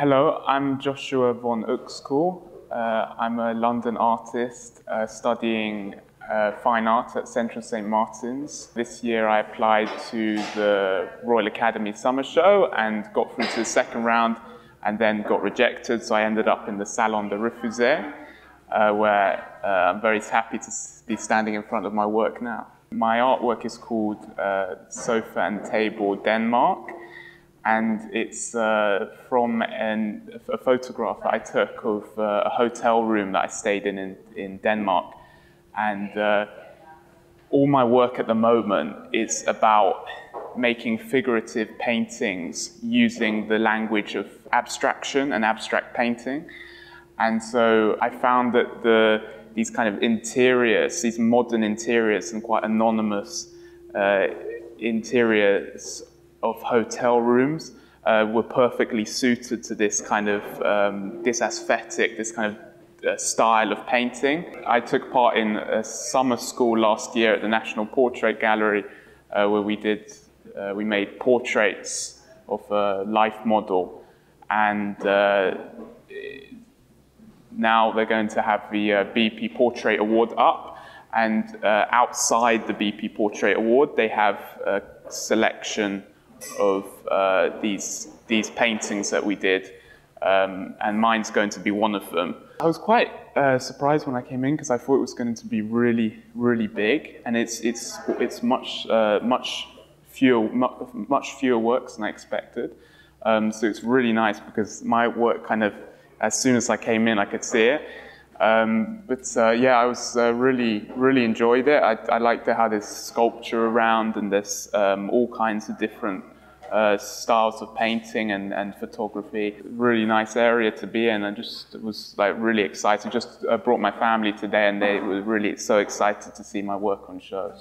Hello, I'm Joshua von Uexküll. Uh, I'm a London artist uh, studying uh, fine art at Central St Martin's. This year I applied to the Royal Academy Summer Show and got through to the second round and then got rejected, so I ended up in the Salon des Refusés, uh, where uh, I'm very happy to be standing in front of my work now. My artwork is called uh, Sofa and Table Denmark and it's uh, from an, a photograph that I took of uh, a hotel room that I stayed in in, in Denmark. And uh, all my work at the moment is about making figurative paintings using the language of abstraction and abstract painting. And so I found that the, these kind of interiors, these modern interiors and quite anonymous uh, interiors of hotel rooms uh, were perfectly suited to this kind of, um, this aesthetic, this kind of uh, style of painting. I took part in a summer school last year at the National Portrait Gallery uh, where we did, uh, we made portraits of a life model and uh, now they're going to have the uh, BP Portrait Award up and outside the BP Portrait Award they have a selection of uh, these, these paintings that we did, um, and mine's going to be one of them. I was quite uh, surprised when I came in because I thought it was going to be really, really big, and it's, it's, it's much, uh, much, fewer, much fewer works than I expected. Um, so it's really nice because my work kind of, as soon as I came in, I could see it. Um, but uh, yeah, I was uh, really, really enjoyed it. I, I liked how there's sculpture around and there's um, all kinds of different uh, styles of painting and, and photography. Really nice area to be in. I just was like really excited. Just uh, brought my family today and they were really so excited to see my work on shows.